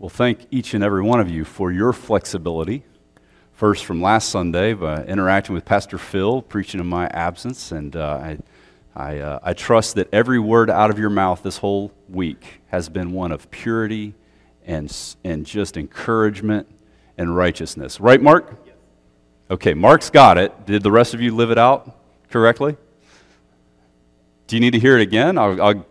Well, thank each and every one of you for your flexibility. First, from last Sunday, by interacting with Pastor Phil, preaching in my absence, and uh, I, I, uh, I trust that every word out of your mouth this whole week has been one of purity and, and just encouragement and righteousness. Right, Mark? Okay, Mark's got it. Did the rest of you live it out correctly? Do you need to hear it again? I'll, I'll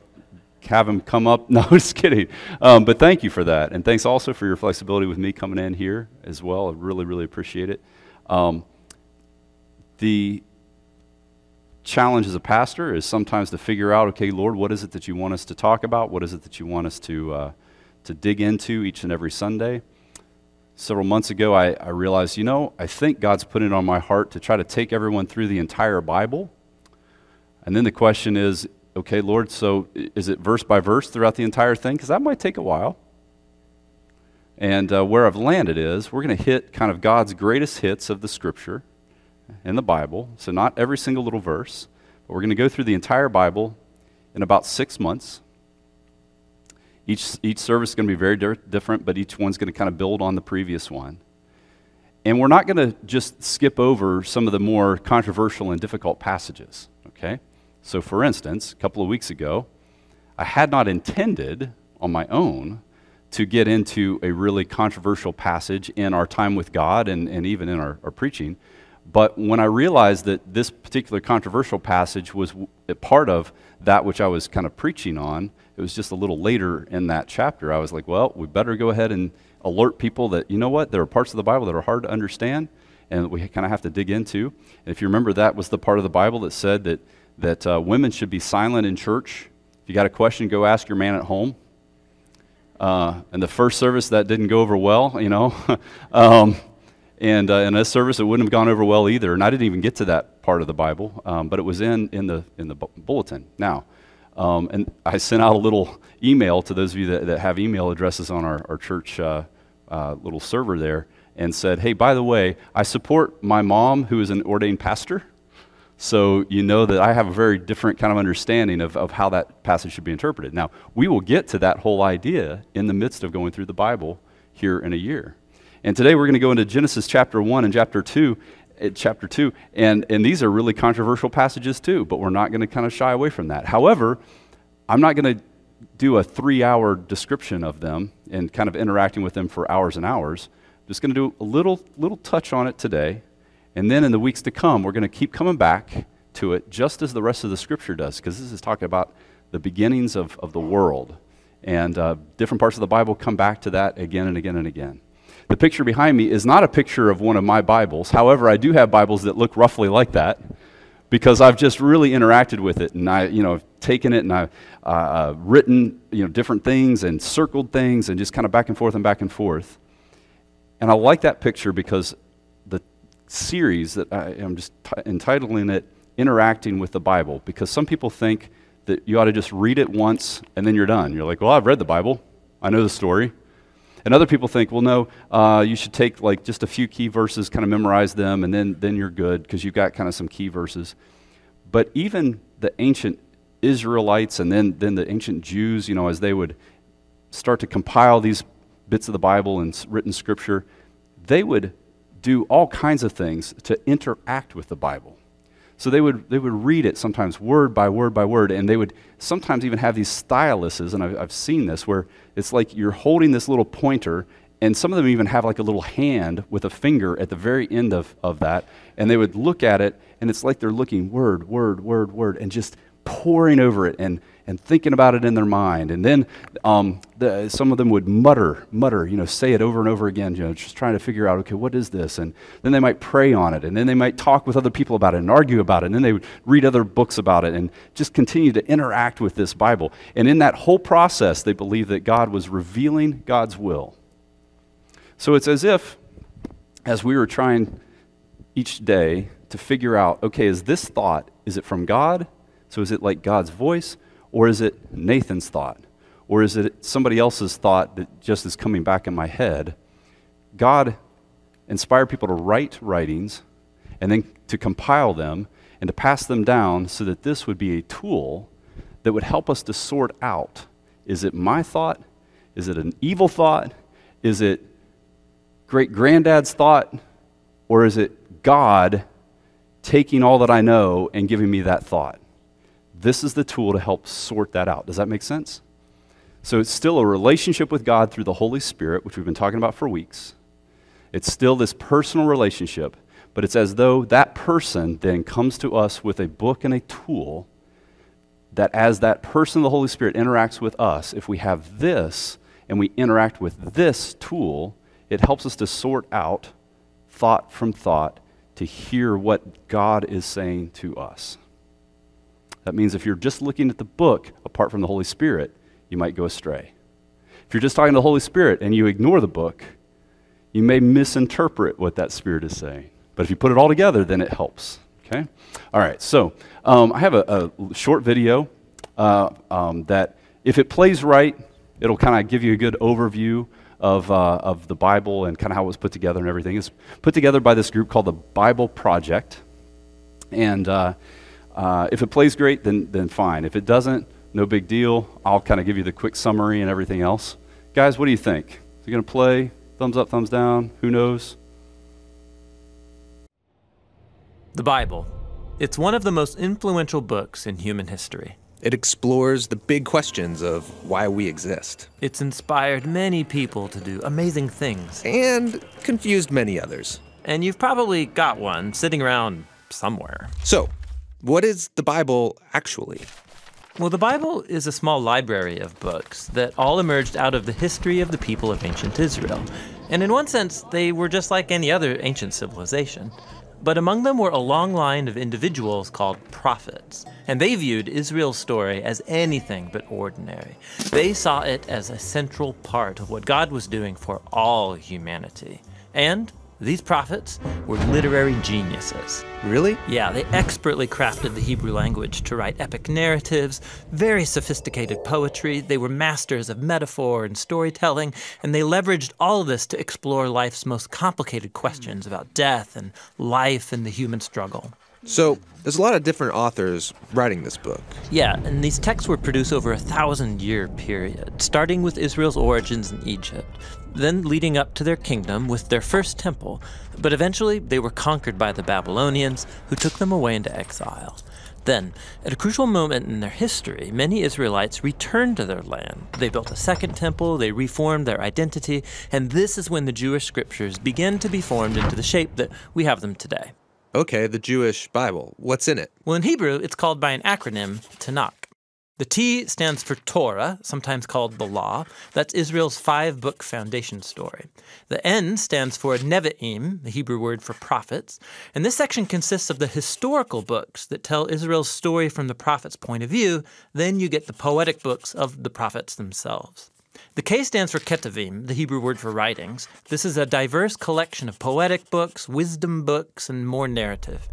have him come up. No, just kidding. Um, but thank you for that. And thanks also for your flexibility with me coming in here as well. I really, really appreciate it. Um, the challenge as a pastor is sometimes to figure out, okay, Lord, what is it that you want us to talk about? What is it that you want us to, uh, to dig into each and every Sunday? Several months ago, I, I realized, you know, I think God's put it on my heart to try to take everyone through the entire Bible. And then the question is, okay, Lord, so is it verse by verse throughout the entire thing? Because that might take a while. And uh, where I've landed is we're going to hit kind of God's greatest hits of the scripture in the Bible. So, not every single little verse, but we're going to go through the entire Bible in about six months. Each, each service is going to be very di- different, but each one's going to kind of build on the previous one. And we're not going to just skip over some of the more controversial and difficult passages, okay? So, for instance, a couple of weeks ago, I had not intended on my own to get into a really controversial passage in our time with God and, and even in our, our preaching. But when I realized that this particular controversial passage was a part of that which I was kind of preaching on, it was just a little later in that chapter. I was like, well, we better go ahead and alert people that, you know what, there are parts of the Bible that are hard to understand and we kind of have to dig into. And if you remember, that was the part of the Bible that said that that uh, women should be silent in church. If you got a question, go ask your man at home. Uh, and the first service, that didn't go over well, you know. um, and uh, in this service, it wouldn't have gone over well either. And I didn't even get to that part of the Bible, um, but it was in, in, the, in the bulletin. Now, um, and I sent out a little email to those of you that, that have email addresses on our, our church uh, uh, little server there and said, hey, by the way, I support my mom, who is an ordained pastor. So you know that I have a very different kind of understanding of, of how that passage should be interpreted. Now, we will get to that whole idea in the midst of going through the Bible here in a year. And today we're going to go into Genesis chapter 1 and chapter 2, eh, chapter 2, and, and these are really controversial passages too, but we're not going to kind of shy away from that. However, I'm not going to do a three hour description of them and kind of interacting with them for hours and hours. I'm just going to do a little, little touch on it today and then in the weeks to come, we're going to keep coming back to it just as the rest of the scripture does, because this is talking about the beginnings of, of the world. And uh, different parts of the Bible come back to that again and again and again. The picture behind me is not a picture of one of my Bibles. However, I do have Bibles that look roughly like that because I've just really interacted with it and I, you know, taken it and I've uh, uh, written, you know, different things and circled things and just kind of back and forth and back and forth. And I like that picture because series that I am just entitling it Interacting with the Bible because some people think that you ought to just read it once and then you're done. You're like, well, I've read the Bible, I know the story. And other people think, well, no, uh, you should take like just a few key verses, kind of memorize them, and then, then you're good because you've got kind of some key verses. But even the ancient Israelites and then, then the ancient Jews, you know, as they would start to compile these bits of the Bible and written scripture, they would do all kinds of things to interact with the Bible. So they would, they would read it sometimes word by word by word, and they would sometimes even have these styluses, and I've, I've seen this, where it's like you're holding this little pointer, and some of them even have like a little hand with a finger at the very end of, of that, and they would look at it, and it's like they're looking word, word, word, word, and just poring over it and, and thinking about it in their mind. And then um, the, some of them would mutter, mutter, you know, say it over and over again, you know, just trying to figure out, okay, what is this? And then they might pray on it. And then they might talk with other people about it and argue about it. And then they would read other books about it and just continue to interact with this Bible. And in that whole process, they believed that God was revealing God's will. So it's as if, as we were trying each day to figure out, okay, is this thought, is it from God? So is it like God's voice? Or is it Nathan's thought? Or is it somebody else's thought that just is coming back in my head? God inspired people to write writings and then to compile them and to pass them down so that this would be a tool that would help us to sort out is it my thought? Is it an evil thought? Is it great granddad's thought, or is it God taking all that I know and giving me that thought? This is the tool to help sort that out. Does that make sense? So it's still a relationship with God through the Holy Spirit, which we've been talking about for weeks. It's still this personal relationship, but it's as though that person then comes to us with a book and a tool that as that person, the Holy Spirit, interacts with us, if we have this and we interact with this tool, it helps us to sort out thought from thought to hear what God is saying to us. That means if you're just looking at the book apart from the Holy Spirit, you might go astray. If you're just talking to the Holy Spirit and you ignore the book, you may misinterpret what that Spirit is saying. But if you put it all together, then it helps. Okay? All right, so um, I have a, a short video uh, um, that, if it plays right, it'll kind of give you a good overview of, uh, of the Bible and kind of how it was put together and everything. It's put together by this group called the Bible Project. And uh, uh, if it plays great, then, then fine. If it doesn't, no big deal. I'll kind of give you the quick summary and everything else. Guys, what do you think? Is it going to play? Thumbs up, thumbs down? Who knows? The Bible. It's one of the most influential books in human history. It explores the big questions of why we exist. It's inspired many people to do amazing things. And confused many others. And you've probably got one sitting around somewhere. So, what is the Bible actually? Well, the Bible is a small library of books that all emerged out of the history of the people of ancient Israel. And in one sense, they were just like any other ancient civilization. But among them were a long line of individuals called prophets, and they viewed Israel's story as anything but ordinary. They saw it as a central part of what God was doing for all humanity. And these prophets were literary geniuses. Really? Yeah, they expertly crafted the Hebrew language to write epic narratives, very sophisticated poetry. They were masters of metaphor and storytelling, and they leveraged all of this to explore life's most complicated questions about death and life and the human struggle. So, there's a lot of different authors writing this book. Yeah, and these texts were produced over a thousand year period, starting with Israel's origins in Egypt, then leading up to their kingdom with their first temple, but eventually they were conquered by the Babylonians, who took them away into exile. Then, at a crucial moment in their history, many Israelites returned to their land. They built a second temple, they reformed their identity, and this is when the Jewish scriptures began to be formed into the shape that we have them today. Okay, the Jewish Bible. What's in it? Well, in Hebrew, it's called by an acronym, Tanakh. The T stands for Torah, sometimes called the Law. That's Israel's five book foundation story. The N stands for Nevi'im, the Hebrew word for prophets. And this section consists of the historical books that tell Israel's story from the prophet's point of view. Then you get the poetic books of the prophets themselves. The K stands for Ketuvim, the Hebrew word for writings. This is a diverse collection of poetic books, wisdom books, and more narrative.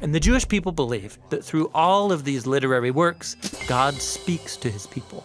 And the Jewish people believed that through all of these literary works, God speaks to his people.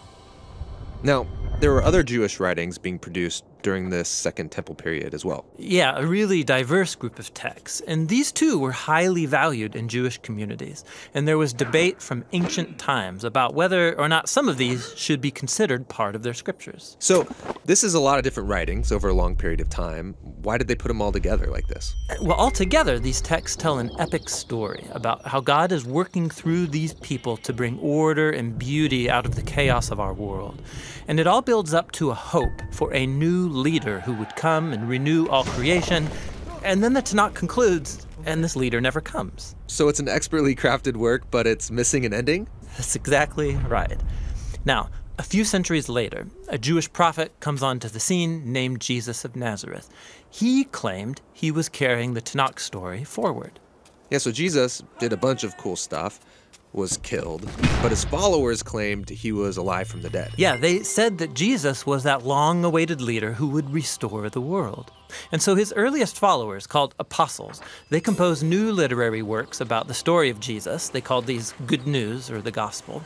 Now, there were other Jewish writings being produced during this Second Temple period as well. Yeah, a really diverse group of texts. And these too were highly valued in Jewish communities. And there was debate from ancient times about whether or not some of these should be considered part of their scriptures. So, this is a lot of different writings over a long period of time. Why did they put them all together like this? Well, altogether, these texts tell an epic story about how God is working through these people to bring order and beauty out of the chaos of our world. And it all builds up to a hope for a new leader who would come and renew all creation. And then the Tanakh concludes, and this leader never comes. So it's an expertly crafted work, but it's missing an ending? That's exactly right. Now, a few centuries later, a Jewish prophet comes onto the scene named Jesus of Nazareth. He claimed he was carrying the Tanakh story forward. Yeah, so Jesus did a bunch of cool stuff was killed, but his followers claimed he was alive from the dead. Yeah, they said that Jesus was that long awaited leader who would restore the world. And so his earliest followers, called apostles, they composed new literary works about the story of Jesus. They called these Good News or the Gospel.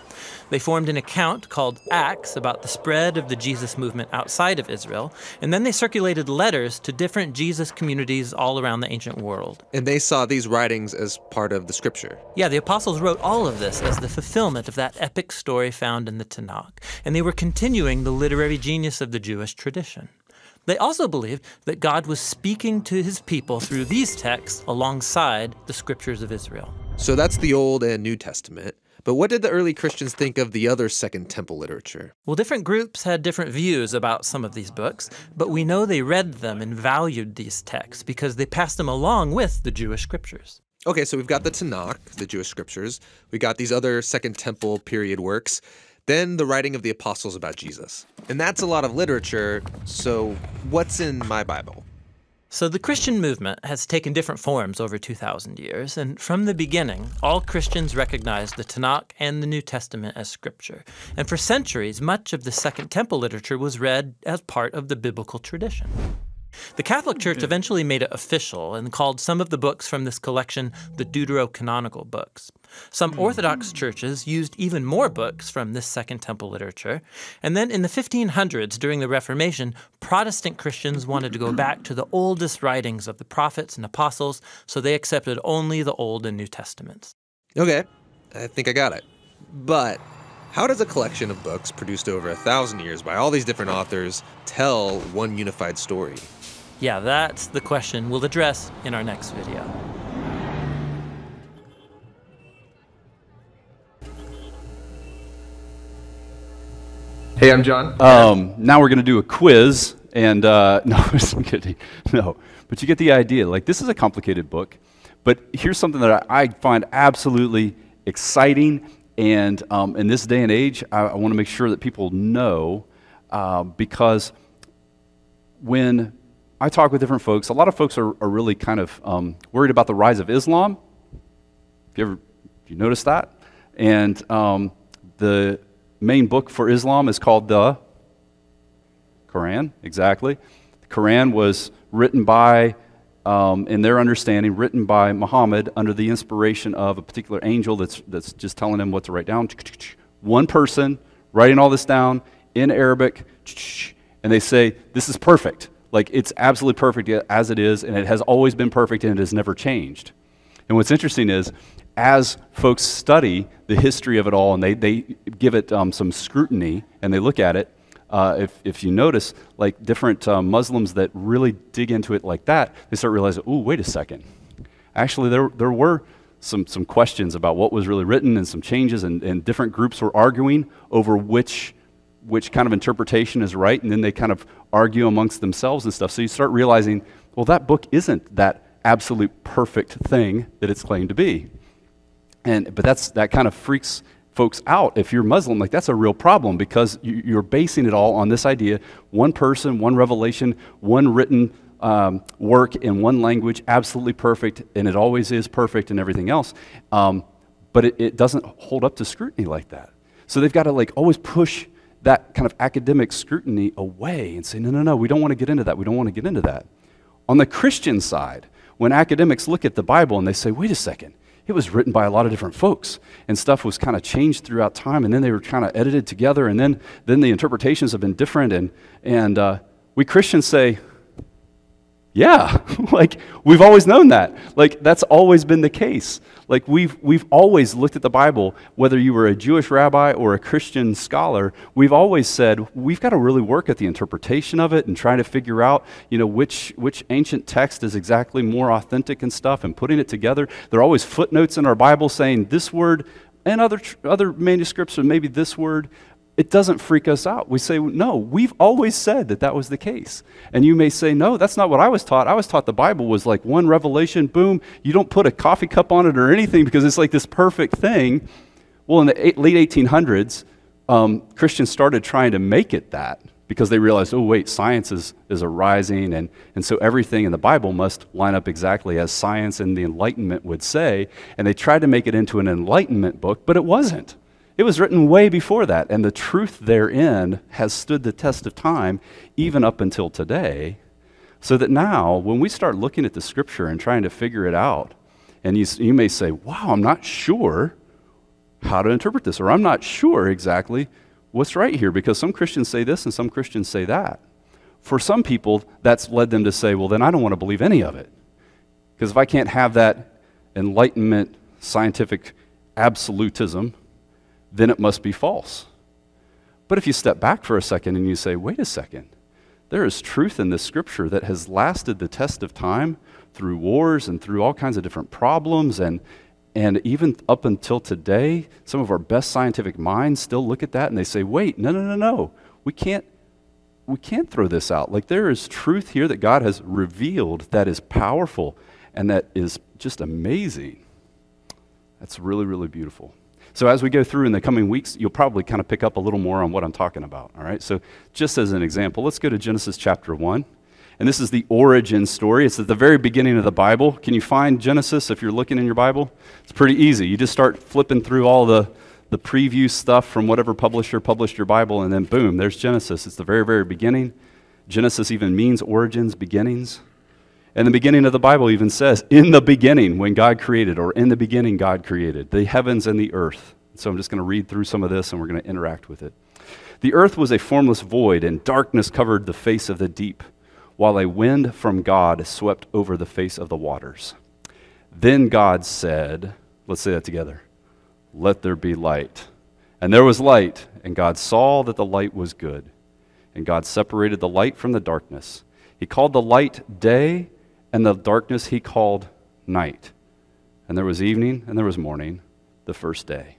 They formed an account called Acts about the spread of the Jesus movement outside of Israel. And then they circulated letters to different Jesus communities all around the ancient world. And they saw these writings as part of the scripture. Yeah, the apostles wrote all of this as the fulfillment of that epic story found in the Tanakh. And they were continuing the literary genius of the Jewish tradition. They also believed that God was speaking to his people through these texts alongside the scriptures of Israel. So that's the Old and New Testament. But what did the early Christians think of the other Second Temple literature? Well, different groups had different views about some of these books, but we know they read them and valued these texts because they passed them along with the Jewish scriptures. Okay, so we've got the Tanakh, the Jewish scriptures. We got these other Second Temple period works. Then the writing of the apostles about Jesus. And that's a lot of literature. So what's in my Bible? So, the Christian movement has taken different forms over 2,000 years, and from the beginning, all Christians recognized the Tanakh and the New Testament as scripture. And for centuries, much of the Second Temple literature was read as part of the biblical tradition. The Catholic Church mm-hmm. eventually made it official and called some of the books from this collection the Deuterocanonical books. Some mm-hmm. Orthodox churches used even more books from this Second Temple literature. And then in the 1500s, during the Reformation, Protestant Christians wanted to go back to the oldest writings of the prophets and apostles, so they accepted only the Old and New Testaments. Okay, I think I got it. But how does a collection of books produced over a thousand years by all these different authors tell one unified story? Yeah, that's the question we'll address in our next video. Hey, I'm John. Um, now we're going to do a quiz, and uh, no, I'm kidding. No, but you get the idea. Like this is a complicated book, but here's something that I, I find absolutely exciting, and um, in this day and age, I, I want to make sure that people know uh, because when I talk with different folks, a lot of folks are, are really kind of um, worried about the rise of Islam. Have you ever you noticed that? And um, the main book for Islam is called the Quran, exactly. The Quran was written by, um, in their understanding, written by Muhammad under the inspiration of a particular angel that's, that's just telling him what to write down. One person writing all this down in Arabic, and they say, This is perfect. Like, it's absolutely perfect as it is, and it has always been perfect, and it has never changed. And what's interesting is, as folks study the history of it all and they, they give it um, some scrutiny and they look at it, uh, if, if you notice, like different uh, Muslims that really dig into it like that, they start realizing, oh, wait a second. Actually, there, there were some, some questions about what was really written and some changes, and, and different groups were arguing over which, which kind of interpretation is right, and then they kind of argue amongst themselves and stuff. So you start realizing, well, that book isn't that absolute perfect thing that it's claimed to be. And, but that's, that kind of freaks folks out if you're Muslim. Like, that's a real problem because you, you're basing it all on this idea one person, one revelation, one written um, work in one language, absolutely perfect, and it always is perfect and everything else. Um, but it, it doesn't hold up to scrutiny like that. So they've got to like always push that kind of academic scrutiny away and say, no, no, no, we don't want to get into that. We don't want to get into that. On the Christian side, when academics look at the Bible and they say, wait a second, it was written by a lot of different folks and stuff was kind of changed throughout time and then they were kind of edited together and then, then the interpretations have been different and, and uh, we christians say yeah like we've always known that. Like that's always been the case. Like we've we've always looked at the bible whether you were a jewish rabbi or a christian scholar we've always said we've got to really work at the interpretation of it and trying to figure out you know which which ancient text is exactly more authentic and stuff and putting it together. There are always footnotes in our bible saying this word and other other manuscripts or maybe this word it doesn't freak us out. We say, no, we've always said that that was the case. And you may say, no, that's not what I was taught. I was taught the Bible was like one revelation, boom, you don't put a coffee cup on it or anything because it's like this perfect thing. Well, in the eight, late 1800s, um, Christians started trying to make it that because they realized, oh, wait, science is, is arising, and, and so everything in the Bible must line up exactly as science and the Enlightenment would say. And they tried to make it into an Enlightenment book, but it wasn't. It was written way before that, and the truth therein has stood the test of time even up until today. So that now, when we start looking at the scripture and trying to figure it out, and you, you may say, Wow, I'm not sure how to interpret this, or I'm not sure exactly what's right here, because some Christians say this and some Christians say that. For some people, that's led them to say, Well, then I don't want to believe any of it. Because if I can't have that enlightenment, scientific absolutism, then it must be false. But if you step back for a second and you say, wait a second, there is truth in this scripture that has lasted the test of time through wars and through all kinds of different problems and and even up until today, some of our best scientific minds still look at that and they say, "Wait, no, no, no, no. We can't we can't throw this out. Like there is truth here that God has revealed that is powerful and that is just amazing. That's really, really beautiful. So, as we go through in the coming weeks, you'll probably kind of pick up a little more on what I'm talking about. All right. So, just as an example, let's go to Genesis chapter 1. And this is the origin story. It's at the very beginning of the Bible. Can you find Genesis if you're looking in your Bible? It's pretty easy. You just start flipping through all the, the preview stuff from whatever publisher published your Bible, and then boom, there's Genesis. It's the very, very beginning. Genesis even means origins, beginnings. And the beginning of the Bible even says, in the beginning, when God created, or in the beginning, God created the heavens and the earth. So I'm just going to read through some of this and we're going to interact with it. The earth was a formless void, and darkness covered the face of the deep, while a wind from God swept over the face of the waters. Then God said, Let's say that together, let there be light. And there was light, and God saw that the light was good. And God separated the light from the darkness. He called the light day and the darkness he called night. And there was evening and there was morning the first day.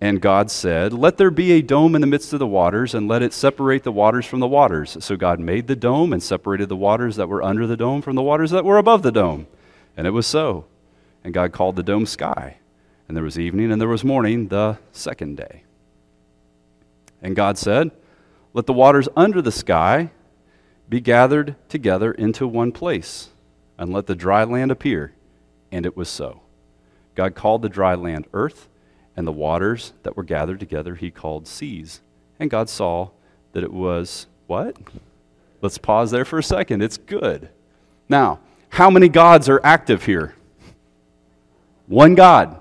And God said, Let there be a dome in the midst of the waters, and let it separate the waters from the waters. So God made the dome and separated the waters that were under the dome from the waters that were above the dome. And it was so. And God called the dome sky. And there was evening and there was morning the second day. And God said, Let the waters under the sky be gathered together into one place, and let the dry land appear. And it was so. God called the dry land earth, and the waters that were gathered together he called seas. And God saw that it was what? Let's pause there for a second. It's good. Now, how many gods are active here? One God.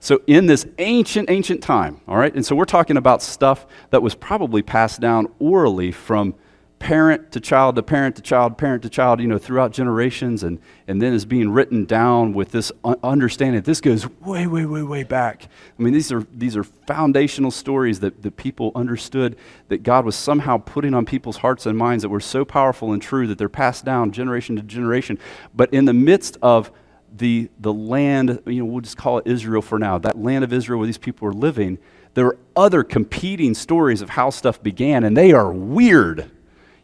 So, in this ancient, ancient time, all right, and so we're talking about stuff that was probably passed down orally from parent to child to parent to child, parent to child, you know, throughout generations, and, and then is being written down with this understanding this goes way, way, way, way back. I mean, these are, these are foundational stories that, that people understood that God was somehow putting on people's hearts and minds that were so powerful and true that they're passed down generation to generation. But in the midst of the, the land, you know, we'll just call it Israel for now, that land of Israel where these people were living, there are other competing stories of how stuff began, and they are weird.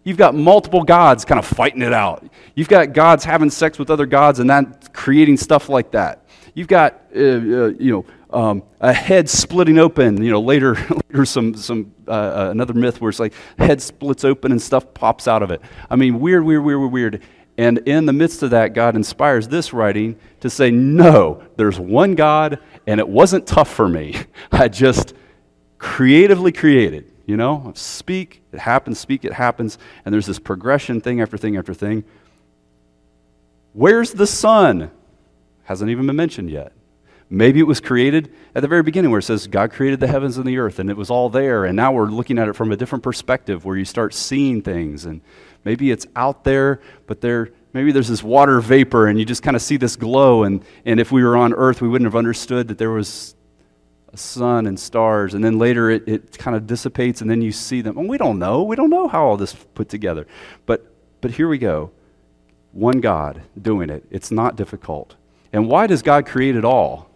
You've got multiple gods kind of fighting it out. You've got gods having sex with other gods and that creating stuff like that. You've got, uh, uh, you know, um, a head splitting open. You know, later, later some, some uh, uh, another myth where it's like head splits open and stuff pops out of it. I mean, weird, weird, weird, weird, weird. And in the midst of that, God inspires this writing to say, no, there's one God, and it wasn't tough for me. I just creatively created. You know, speak, it happens, speak, it happens. And there's this progression thing after thing after thing. Where's the sun? Hasn't even been mentioned yet. Maybe it was created at the very beginning where it says God created the heavens and the earth and it was all there. And now we're looking at it from a different perspective where you start seeing things. And maybe it's out there, but there, maybe there's this water vapor and you just kind of see this glow. And, and if we were on earth, we wouldn't have understood that there was sun and stars, and then later it, it kind of dissipates, and then you see them. And we don't know. We don't know how all this put together. But, but here we go. One God doing it. It's not difficult. And why does God create it all?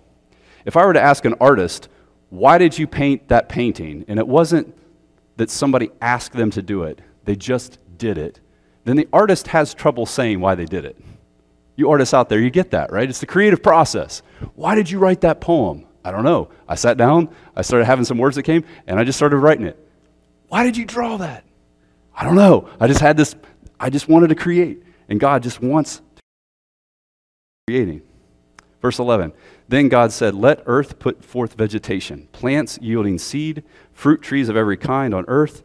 If I were to ask an artist, why did you paint that painting? And it wasn't that somebody asked them to do it, they just did it. Then the artist has trouble saying why they did it. You artists out there, you get that, right? It's the creative process. Why did you write that poem? I don't know. I sat down, I started having some words that came, and I just started writing it. Why did you draw that? I don't know. I just had this, I just wanted to create. And God just wants to creating. Verse 11 Then God said, Let earth put forth vegetation, plants yielding seed, fruit trees of every kind on earth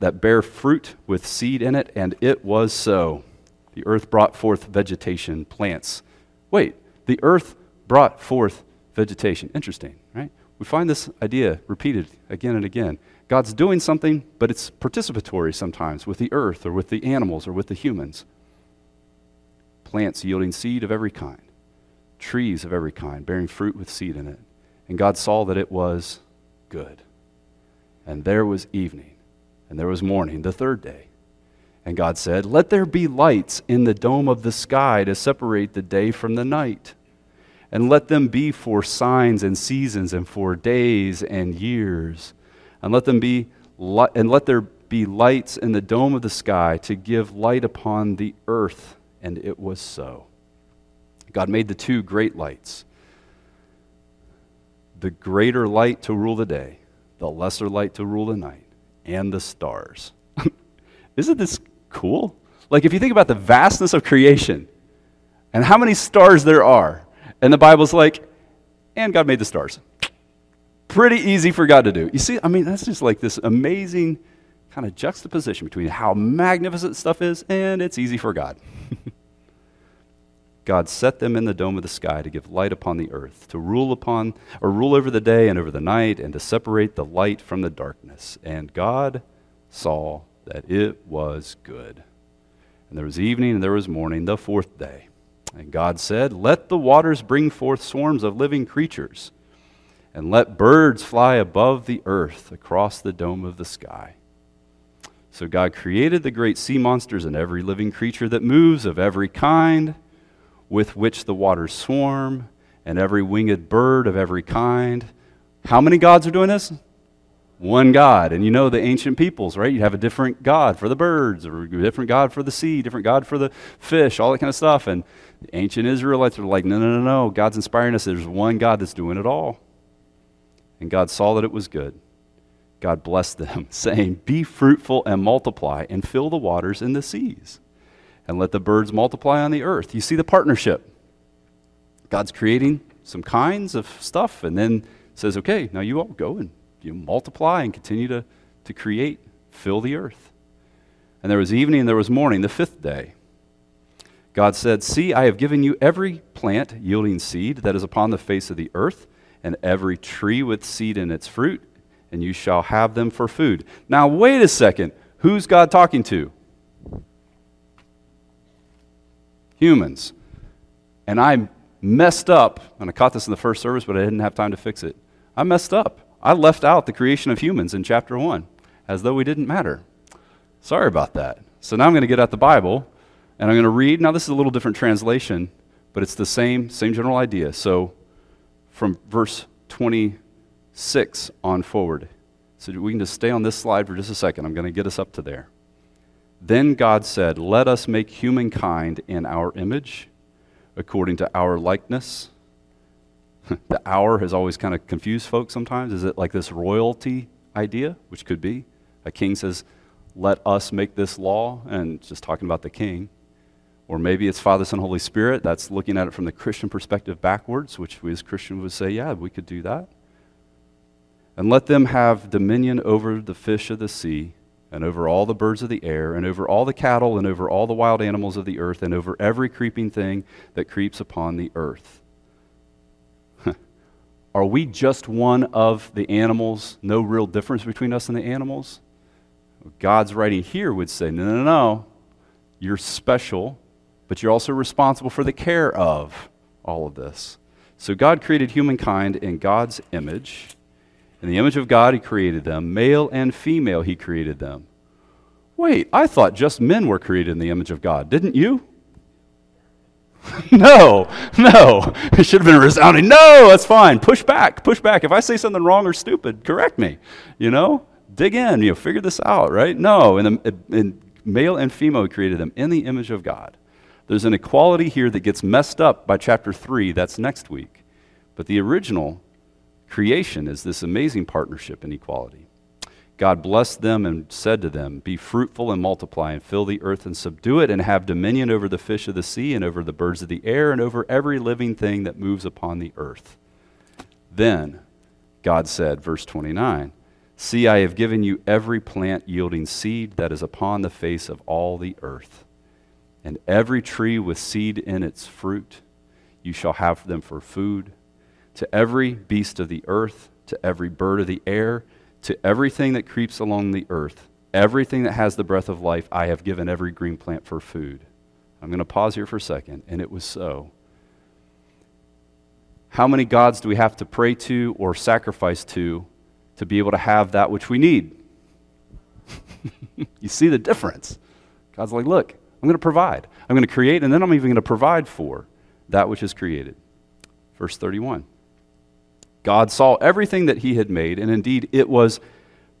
that bear fruit with seed in it. And it was so. The earth brought forth vegetation, plants. Wait, the earth brought forth vegetation. Interesting, right? We find this idea repeated again and again. God's doing something, but it's participatory sometimes with the earth or with the animals or with the humans. Plants yielding seed of every kind, trees of every kind, bearing fruit with seed in it. And God saw that it was good. And there was evening, and there was morning, the third day. And God said, Let there be lights in the dome of the sky to separate the day from the night. And let them be for signs and seasons and for days and years. And let them be li- and let there be lights in the dome of the sky to give light upon the earth. And it was so. God made the two great lights the greater light to rule the day, the lesser light to rule the night, and the stars. Isn't this cool? Like, if you think about the vastness of creation and how many stars there are, and the Bible's like, and God made the stars. Pretty easy for God to do. You see, I mean, that's just like this amazing kind of juxtaposition between how magnificent stuff is and it's easy for God. God set them in the dome of the sky to give light upon the earth, to rule upon or rule over the day and over the night, and to separate the light from the darkness. And God saw that it was good. And there was evening and there was morning, the fourth day. And God said, Let the waters bring forth swarms of living creatures, and let birds fly above the earth across the dome of the sky. So God created the great sea monsters and every living creature that moves of every kind with which the waters swarm, and every winged bird of every kind. How many gods are doing this? One God. And you know the ancient peoples, right? You have a different God for the birds, or a different God for the sea, different God for the fish, all that kind of stuff. And the ancient Israelites are like, no, no, no, no. God's inspiring us. There's one God that's doing it all. And God saw that it was good. God blessed them, saying, Be fruitful and multiply, and fill the waters and the seas and let the birds multiply on the earth. You see the partnership. God's creating some kinds of stuff and then says, okay, now you all go and you multiply and continue to, to create, fill the earth. And there was evening and there was morning, the fifth day. God said, See, I have given you every plant yielding seed that is upon the face of the earth, and every tree with seed in its fruit, and you shall have them for food. Now, wait a second. Who's God talking to? humans. And I messed up, and I caught this in the first service, but I didn't have time to fix it. I messed up. I left out the creation of humans in chapter 1 as though we didn't matter. Sorry about that. So now I'm going to get out the Bible and I'm going to read. Now, this is a little different translation, but it's the same, same general idea. So from verse 26 on forward. So we can just stay on this slide for just a second. I'm going to get us up to there. Then God said, Let us make humankind in our image, according to our likeness. the our has always kind of confused folks sometimes. Is it like this royalty idea, which could be? A king says, Let us make this law, and just talking about the king. Or maybe it's Father, Son, Holy Spirit. That's looking at it from the Christian perspective backwards, which we as Christians would say, yeah, we could do that. And let them have dominion over the fish of the sea and over all the birds of the air, and over all the cattle, and over all the wild animals of the earth, and over every creeping thing that creeps upon the earth. Are we just one of the animals? No real difference between us and the animals? God's writing here would say, no, no, no. You're special, but you're also responsible for the care of all of this. So God created humankind in God's image. In the image of God, He created them. Male and female, He created them. Wait, I thought just men were created in the image of God. Didn't you? no, no. It should have been resounding. No, that's fine. Push back, push back. If I say something wrong or stupid, correct me. You know, dig in. You know, figure this out, right? No, in, the, in male and female created them in the image of God. There's an equality here that gets messed up by chapter three. That's next week. But the original creation is this amazing partnership and equality. God blessed them and said to them, Be fruitful and multiply, and fill the earth and subdue it, and have dominion over the fish of the sea, and over the birds of the air, and over every living thing that moves upon the earth. Then God said, verse 29, See, I have given you every plant yielding seed that is upon the face of all the earth, and every tree with seed in its fruit. You shall have them for food to every beast of the earth, to every bird of the air, to everything that creeps along the earth, everything that has the breath of life, I have given every green plant for food. I'm going to pause here for a second, and it was so. How many gods do we have to pray to or sacrifice to to be able to have that which we need? you see the difference. God's like, look, I'm going to provide. I'm going to create, and then I'm even going to provide for that which is created. Verse 31. God saw everything that he had made, and indeed it was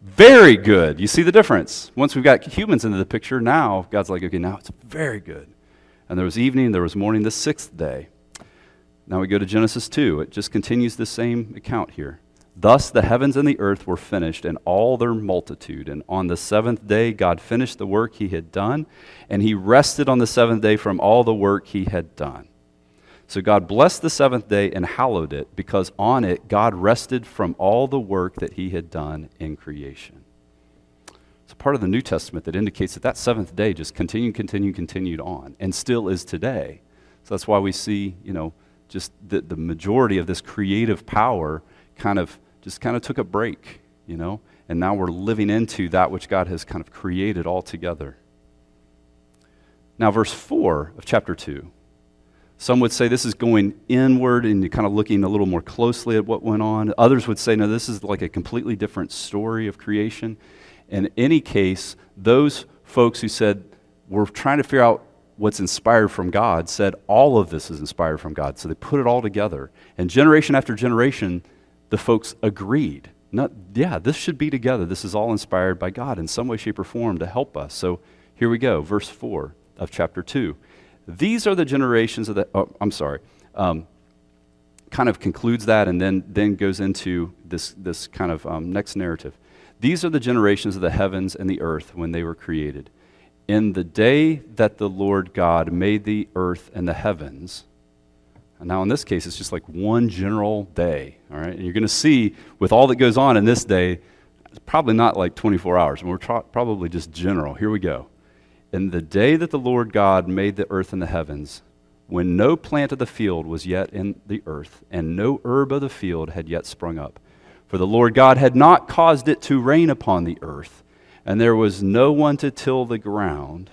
very good. You see the difference? Once we've got humans into the picture, now God's like, okay, now it's very good. And there was evening, there was morning, the sixth day. Now we go to Genesis 2. It just continues the same account here. Thus the heavens and the earth were finished, and all their multitude. And on the seventh day, God finished the work he had done, and he rested on the seventh day from all the work he had done. So God blessed the seventh day and hallowed it, because on it God rested from all the work that he had done in creation. It's a part of the New Testament that indicates that that seventh day just continued, continued, continued on, and still is today. So that's why we see, you know, just the, the majority of this creative power kind of just kind of took a break, you know, and now we're living into that which God has kind of created altogether. Now, verse 4 of chapter 2. Some would say this is going inward and kind of looking a little more closely at what went on. Others would say, no, this is like a completely different story of creation. In any case, those folks who said, we're trying to figure out what's inspired from God said all of this is inspired from God. So they put it all together. And generation after generation, the folks agreed. Not, yeah, this should be together. This is all inspired by God in some way, shape, or form to help us. So here we go, verse 4 of chapter 2. These are the generations of the, oh, I'm sorry, um, kind of concludes that and then, then goes into this, this kind of um, next narrative. These are the generations of the heavens and the earth when they were created in the day that the Lord God made the earth and the heavens. Now, in this case, it's just like one general day, all right? And you're going to see with all that goes on in this day, it's probably not like 24 hours. And we're tra- probably just general. Here we go. In the day that the Lord God made the earth and the heavens, when no plant of the field was yet in the earth, and no herb of the field had yet sprung up, for the Lord God had not caused it to rain upon the earth and there was no one to till the ground.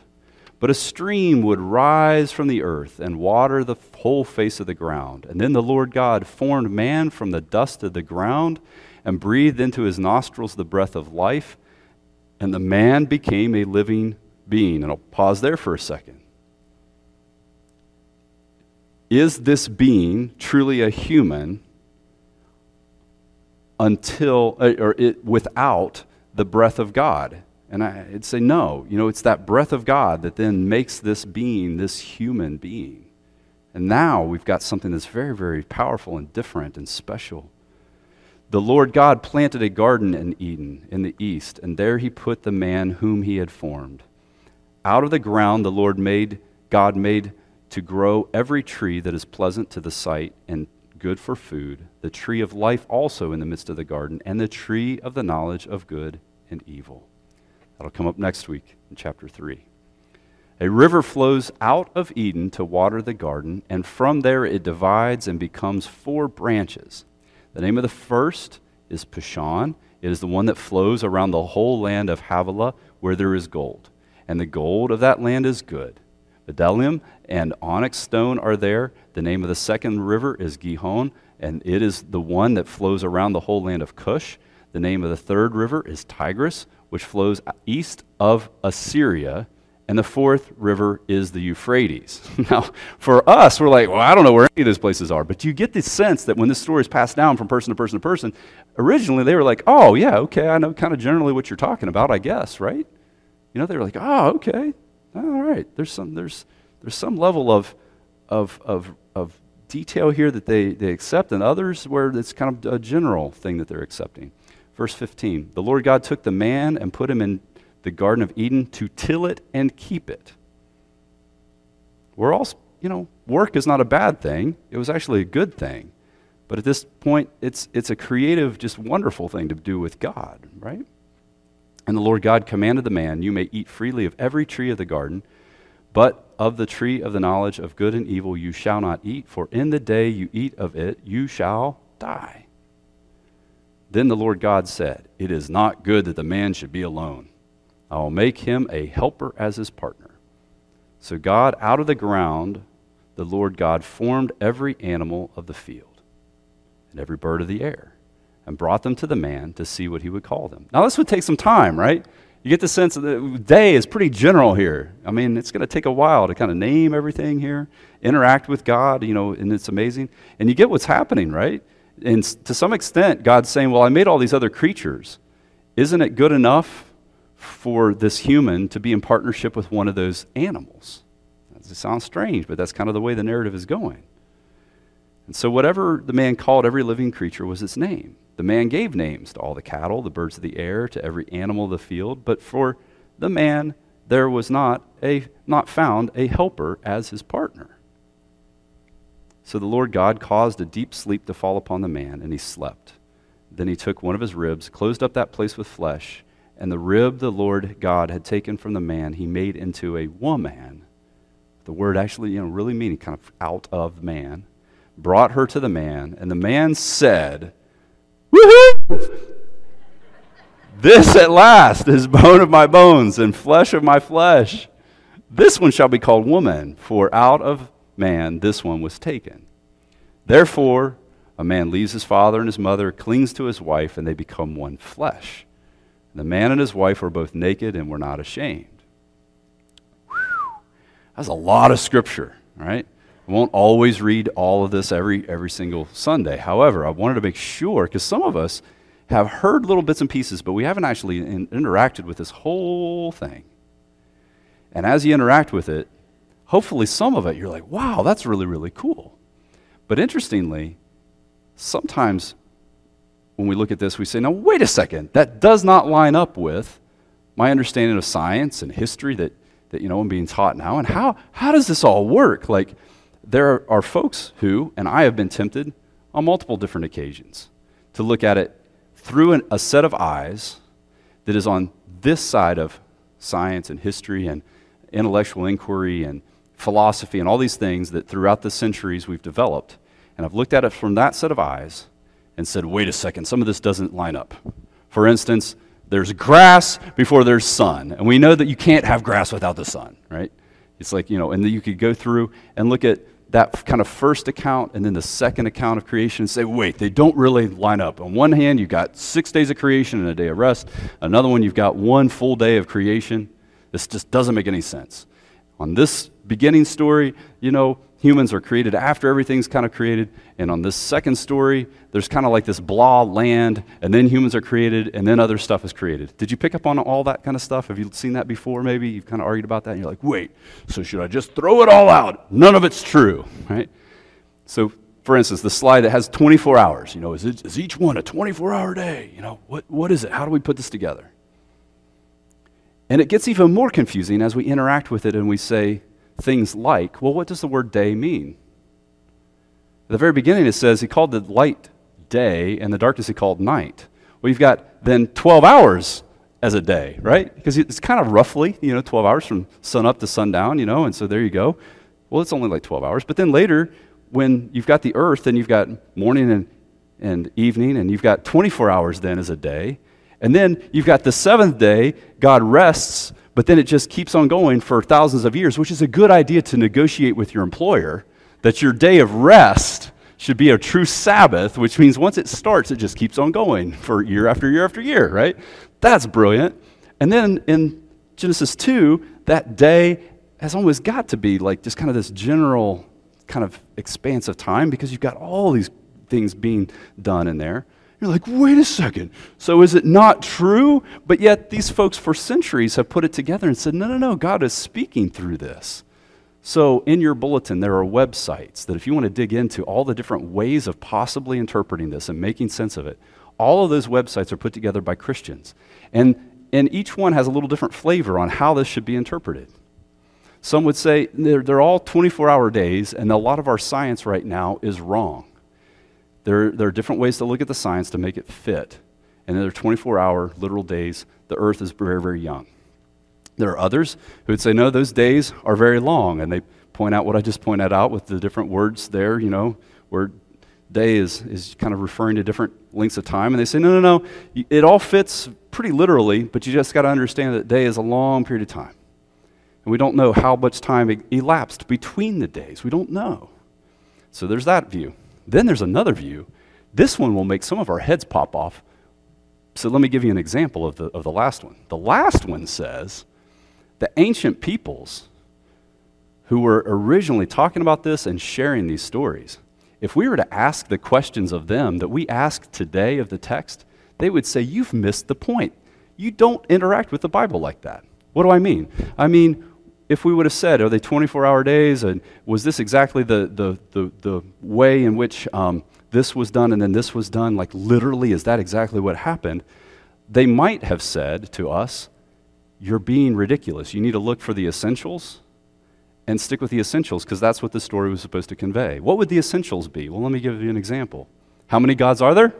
But a stream would rise from the earth and water the whole face of the ground. And then the Lord God formed man from the dust of the ground and breathed into his nostrils the breath of life, and the man became a living being. And I'll pause there for a second. Is this being truly a human until, or it, without the breath of God? And I'd say, no. You know, it's that breath of God that then makes this being this human being. And now we've got something that's very, very powerful and different and special. The Lord God planted a garden in Eden in the east, and there he put the man whom he had formed. Out of the ground the Lord made God made to grow every tree that is pleasant to the sight and good for food, the tree of life also in the midst of the garden, and the tree of the knowledge of good and evil. That'll come up next week in chapter 3. A river flows out of Eden to water the garden, and from there it divides and becomes four branches. The name of the first is Pishon. It is the one that flows around the whole land of Havilah where there is gold. And the gold of that land is good. Bdellium and onyx stone are there. The name of the second river is Gihon, and it is the one that flows around the whole land of Cush. The name of the third river is Tigris which flows east of Assyria, and the fourth river is the Euphrates. now, for us, we're like, well, I don't know where any of those places are, but you get the sense that when this story is passed down from person to person to person, originally they were like, oh, yeah, okay, I know kind of generally what you're talking about, I guess, right? You know, they were like, oh, okay, all right. There's some, there's, there's some level of, of, of, of detail here that they, they accept, and others where it's kind of a general thing that they're accepting. Verse 15 The Lord God took the man and put him in the Garden of Eden to till it and keep it. We're all, you know, work is not a bad thing. It was actually a good thing. But at this point, it's, it's a creative, just wonderful thing to do with God, right? And the Lord God commanded the man, You may eat freely of every tree of the garden, but of the tree of the knowledge of good and evil you shall not eat, for in the day you eat of it, you shall die. Then the Lord God said, It is not good that the man should be alone. I will make him a helper as his partner. So God, out of the ground, the Lord God formed every animal of the field and every bird of the air and brought them to the man to see what he would call them. Now, this would take some time, right? You get the sense that the day is pretty general here. I mean, it's going to take a while to kind of name everything here, interact with God, you know, and it's amazing. And you get what's happening, right? And to some extent, God's saying, Well, I made all these other creatures. Isn't it good enough for this human to be in partnership with one of those animals? It sounds strange, but that's kind of the way the narrative is going. And so, whatever the man called every living creature was its name. The man gave names to all the cattle, the birds of the air, to every animal of the field, but for the man there was not a not found a helper as his partner. So the Lord God caused a deep sleep to fall upon the man, and he slept. Then he took one of his ribs, closed up that place with flesh, and the rib the Lord God had taken from the man, he made into a woman. The word actually, you know, really meaning kind of out of man. Brought her to the man, and the man said, Woohoo! This at last is bone of my bones and flesh of my flesh. This one shall be called woman, for out of man this one was taken. Therefore, a man leaves his father and his mother, clings to his wife, and they become one flesh. The man and his wife were both naked and were not ashamed. That's a lot of scripture, right? I won't always read all of this every, every single Sunday. However, I wanted to make sure, because some of us have heard little bits and pieces, but we haven't actually in, interacted with this whole thing. And as you interact with it, hopefully some of it you're like, wow, that's really, really cool. But interestingly, sometimes when we look at this, we say, now, wait a second, that does not line up with my understanding of science and history that, that you know, I'm being taught now. And how, how does this all work? Like, there are folks who, and I have been tempted on multiple different occasions, to look at it through an, a set of eyes that is on this side of science and history and intellectual inquiry and philosophy and all these things that throughout the centuries we've developed. And I've looked at it from that set of eyes and said, wait a second, some of this doesn't line up. For instance, there's grass before there's sun. And we know that you can't have grass without the sun, right? It's like, you know, and you could go through and look at that kind of first account and then the second account of creation and say, wait, they don't really line up. On one hand, you've got six days of creation and a day of rest. Another one, you've got one full day of creation. This just doesn't make any sense. On this beginning story, you know, humans are created after everything's kind of created. And on this second story, there's kind of like this blah land, and then humans are created, and then other stuff is created. Did you pick up on all that kind of stuff? Have you seen that before, maybe? You've kind of argued about that, and you're like, wait, so should I just throw it all out? None of it's true, right? So, for instance, the slide that has 24 hours, you know, is, it, is each one a 24 hour day? You know, what, what is it? How do we put this together? And it gets even more confusing as we interact with it and we say, things like, well, what does the word day mean? At the very beginning, it says he called the light day and the darkness he called night. Well, you've got then 12 hours as a day, right? Because it's kind of roughly, you know, 12 hours from sun up to sundown, you know, and so there you go. Well, it's only like 12 hours. But then later, when you've got the earth, then you've got morning and, and evening, and you've got 24 hours then as a day. And then you've got the seventh day, God rests but then it just keeps on going for thousands of years, which is a good idea to negotiate with your employer that your day of rest should be a true Sabbath, which means once it starts, it just keeps on going for year after year after year, right? That's brilliant. And then in Genesis 2, that day has almost got to be like just kind of this general kind of expanse of time because you've got all these things being done in there. You're like, wait a second. So is it not true? But yet these folks for centuries have put it together and said, no, no, no, God is speaking through this. So in your bulletin, there are websites that if you want to dig into all the different ways of possibly interpreting this and making sense of it, all of those websites are put together by Christians. And, and each one has a little different flavor on how this should be interpreted. Some would say they're, they're all 24 hour days, and a lot of our science right now is wrong. There, there are different ways to look at the science to make it fit. And there are 24 hour literal days. The earth is very, very young. There are others who would say, no, those days are very long. And they point out what I just pointed out with the different words there, you know, where day is, is kind of referring to different lengths of time. And they say, no, no, no, it all fits pretty literally, but you just got to understand that day is a long period of time. And we don't know how much time elapsed between the days. We don't know. So there's that view. Then there's another view. This one will make some of our heads pop off. so let me give you an example of the, of the last one. The last one says the ancient peoples who were originally talking about this and sharing these stories, if we were to ask the questions of them that we ask today of the text, they would say, You've missed the point. You don't interact with the Bible like that. What do I mean? I mean, if we would have said, Are they 24 hour days? And was this exactly the, the, the, the way in which um, this was done and then this was done? Like, literally, is that exactly what happened? They might have said to us, You're being ridiculous. You need to look for the essentials and stick with the essentials because that's what the story was supposed to convey. What would the essentials be? Well, let me give you an example. How many gods are there?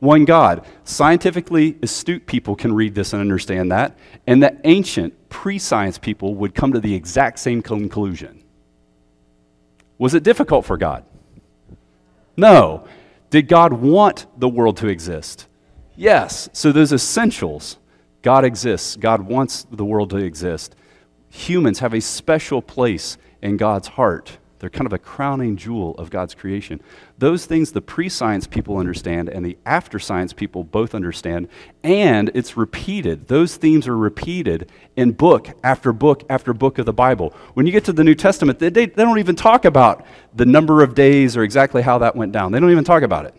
One God. Scientifically astute people can read this and understand that, and the ancient pre science people would come to the exact same conclusion. Was it difficult for God? No. Did God want the world to exist? Yes. So those essentials God exists, God wants the world to exist humans have a special place in God's heart. They're kind of a crowning jewel of God's creation. Those things the pre science people understand and the after science people both understand, and it's repeated. Those themes are repeated in book after book after book of the Bible. When you get to the New Testament, they, they, they don't even talk about the number of days or exactly how that went down. They don't even talk about it.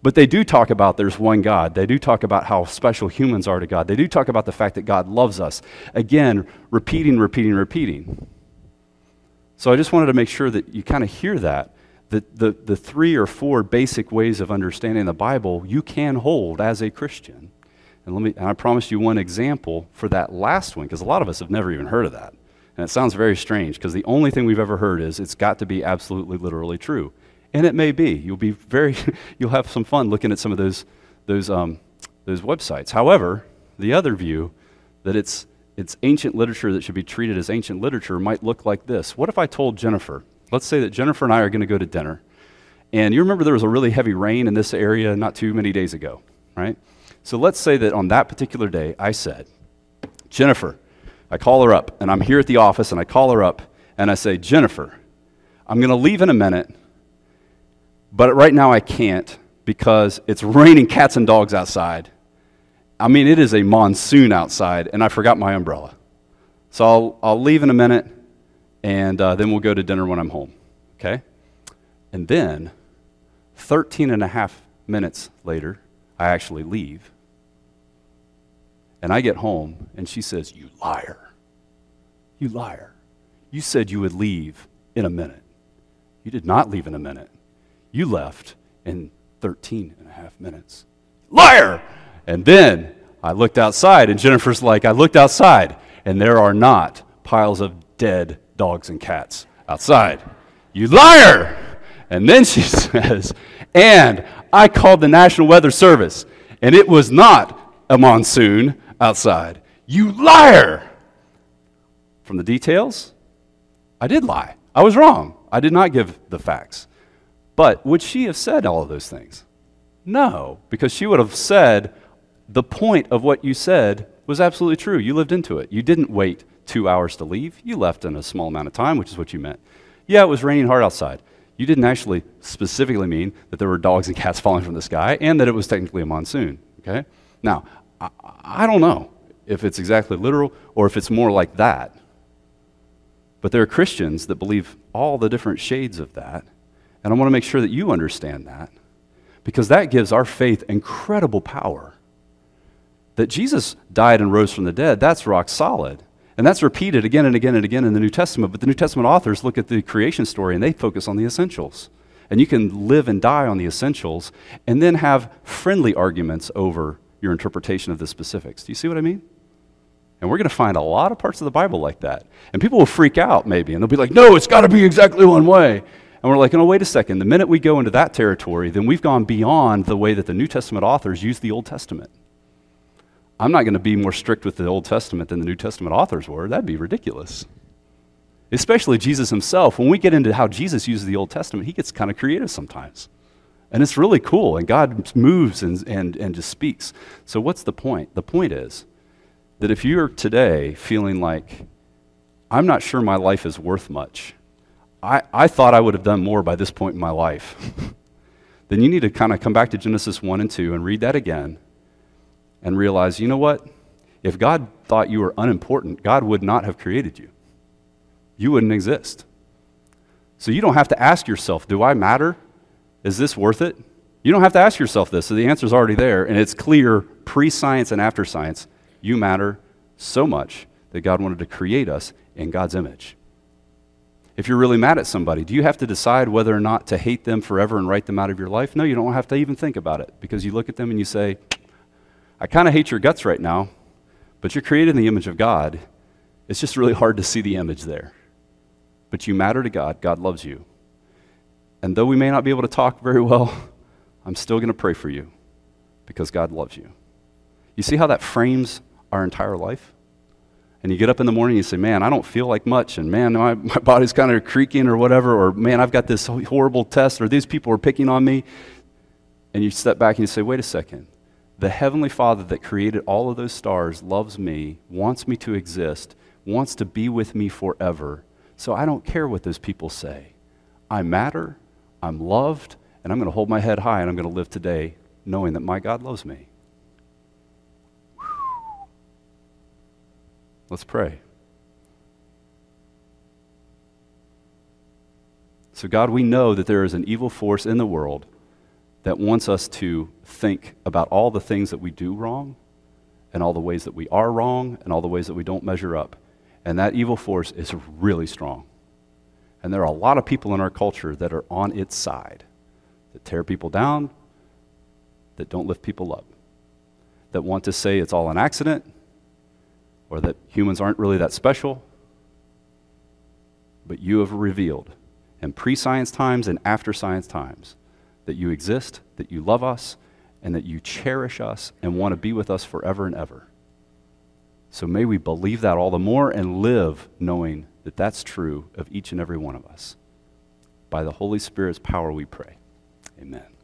But they do talk about there's one God. They do talk about how special humans are to God. They do talk about the fact that God loves us. Again, repeating, repeating, repeating. So I just wanted to make sure that you kind of hear that. That the, the three or four basic ways of understanding the Bible you can hold as a Christian. And, let me, and I promise you one example for that last one, because a lot of us have never even heard of that. And it sounds very strange, because the only thing we've ever heard is it's got to be absolutely literally true. And it may be. You'll be very, you'll have some fun looking at some of those, those, um, those websites. However, the other view that it's, it's ancient literature that should be treated as ancient literature might look like this. What if I told Jennifer, let's say that Jennifer and I are going to go to dinner, and you remember there was a really heavy rain in this area not too many days ago, right? So let's say that on that particular day, I said, Jennifer, I call her up, and I'm here at the office, and I call her up, and I say, Jennifer, I'm going to leave in a minute. But right now I can't because it's raining cats and dogs outside. I mean, it is a monsoon outside, and I forgot my umbrella. So I'll, I'll leave in a minute, and uh, then we'll go to dinner when I'm home. Okay? And then, 13 and a half minutes later, I actually leave. And I get home, and she says, You liar. You liar. You said you would leave in a minute. You did not leave in a minute. You left in 13 and a half minutes. Liar! And then I looked outside, and Jennifer's like, I looked outside, and there are not piles of dead dogs and cats outside. You liar! And then she says, and I called the National Weather Service, and it was not a monsoon outside. You liar! From the details, I did lie. I was wrong. I did not give the facts. But would she have said all of those things? No, because she would have said, the point of what you said was absolutely true. You lived into it. You didn't wait two hours to leave. You left in a small amount of time, which is what you meant. Yeah, it was raining hard outside. You didn't actually specifically mean that there were dogs and cats falling from the sky and that it was technically a monsoon. Okay? Now, I, I don't know if it's exactly literal or if it's more like that. But there are Christians that believe all the different shades of that and I want to make sure that you understand that because that gives our faith incredible power. That Jesus died and rose from the dead, that's rock solid. And that's repeated again and again and again in the New Testament. But the New Testament authors look at the creation story and they focus on the essentials. And you can live and die on the essentials and then have friendly arguments over your interpretation of the specifics. Do you see what I mean? And we're going to find a lot of parts of the Bible like that. And people will freak out maybe and they'll be like, no, it's got to be exactly one way. And we're like, no, wait a second. The minute we go into that territory, then we've gone beyond the way that the New Testament authors use the Old Testament. I'm not going to be more strict with the Old Testament than the New Testament authors were. That'd be ridiculous. Especially Jesus himself. When we get into how Jesus uses the Old Testament, he gets kind of creative sometimes. And it's really cool, and God moves and, and, and just speaks. So, what's the point? The point is that if you're today feeling like, I'm not sure my life is worth much, I, I thought I would have done more by this point in my life. then you need to kind of come back to Genesis 1 and 2 and read that again and realize, you know what? If God thought you were unimportant, God would not have created you. You wouldn't exist. So you don't have to ask yourself, do I matter? Is this worth it? You don't have to ask yourself this. So the answer is already there, and it's clear pre science and after science. You matter so much that God wanted to create us in God's image. If you're really mad at somebody, do you have to decide whether or not to hate them forever and write them out of your life? No, you don't have to even think about it because you look at them and you say, I kind of hate your guts right now, but you're created in the image of God. It's just really hard to see the image there. But you matter to God, God loves you. And though we may not be able to talk very well, I'm still going to pray for you because God loves you. You see how that frames our entire life? and you get up in the morning and you say, Man, I don't feel like much, and man, my, my body's kind of creaking or whatever, or man, I've got this horrible test, or these people are picking on me. And you step back and you say, Wait a second. The Heavenly Father that created all of those stars loves me, wants me to exist, wants to be with me forever. So I don't care what those people say. I matter, I'm loved, and I'm going to hold my head high and I'm going to live today knowing that my God loves me. Let's pray. So, God, we know that there is an evil force in the world that wants us to think about all the things that we do wrong and all the ways that we are wrong and all the ways that we don't measure up. And that evil force is really strong. And there are a lot of people in our culture that are on its side, that tear people down, that don't lift people up, that want to say it's all an accident, or that humans aren't really that special. But you have revealed in pre science times and after science times that you exist, that you love us, and that you cherish us and want to be with us forever and ever. So may we believe that all the more and live knowing that that's true of each and every one of us. By the Holy Spirit's power, we pray. Amen.